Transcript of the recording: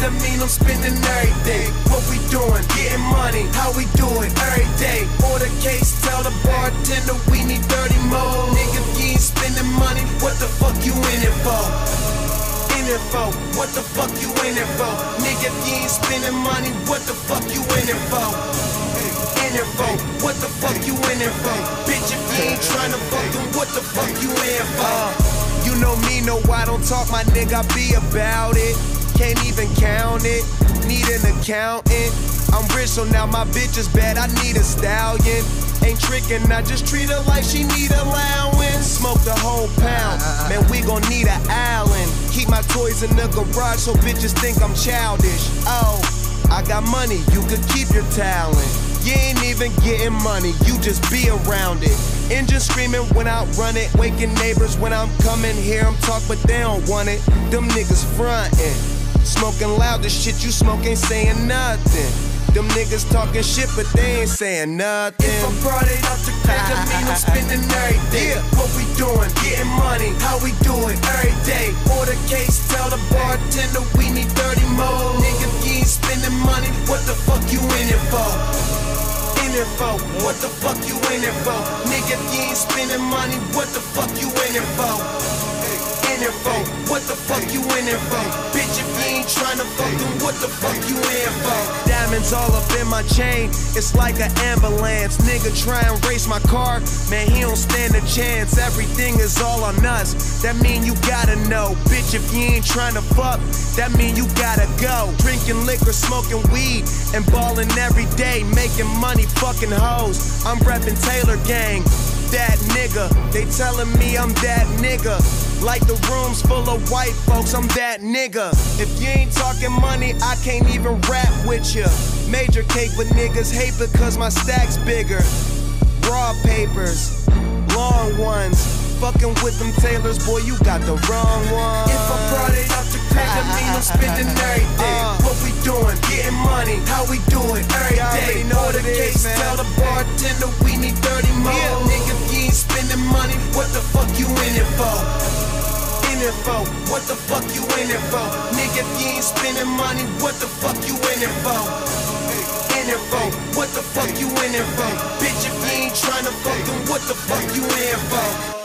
that mean I'm spending every day. What we doing? Getting money. How we do it? Every day. Order case, tell the bartender we need 30 more. Nigga, if you ain't spending money, what the fuck you in it for? In it for? What the fuck you in it for? Nigga, if you ain't spending money, what the fuck you in it for? In it for? What the fuck you in it for? Bitch, if you ain't tryna fuck them, what the fuck you in no, I don't talk, my nigga, be about it. Can't even count it, need an accountant. I'm rich, so now my bitch is bad, I need a stallion. Ain't tricking, I just treat her like she need allowance. Smoke the whole pound, man, we gon' need an Allen. Keep my toys in the garage so bitches think I'm childish. Oh, I got money, you could keep your talent. You ain't even getting money, you just be around it. Engine screaming when I run it, waking neighbors when I'm coming. Hear them talk, but they don't want it. Them niggas frontin'. Smoking loud, the shit you smoke ain't saying nothing. Them niggas talking shit, but they ain't saying nothing. If I brought it up to crack, I mean I'm spending every day. Yeah. What we doing? Getting money. How we do it? Every day. Order case, tell the bartender For? What the fuck you in it for? Nigga, if you ain't spending money, what the fuck you in it for? In it for? What the fuck you in it for? Bitch, if you ain't tryna fuck them, what the fuck you in? Diamonds all up in my chain, it's like an ambulance. Nigga try and race my car, man, he don't stand a chance. Everything is all on us. That mean you gotta know, bitch, if you ain't tryna fuck, that mean you gotta go. Drinking liquor, smoking weed, and balling every day, making money, fucking hoes. I'm reppin' Taylor Gang that nigga. They telling me I'm that nigga. Like the room's full of white folks, I'm that nigga. If you ain't talking money, I can't even rap with ya. Major cake, but niggas hate because my stack's bigger. Raw papers, long ones. Fucking with them Taylors, boy, you got the wrong one. If I brought it up to crack, I mean I'm spending every day. Uh. what we doing? Getting money. How we do it? Every day. know what it is, case, man. tell the you in it for? In it for? What the fuck you in it for? Nigga, if you ain't spending money, what the fuck you in it for? In it for? What the fuck you in it for? Bitch, if you ain't tryna fuck them, what the fuck you in it for?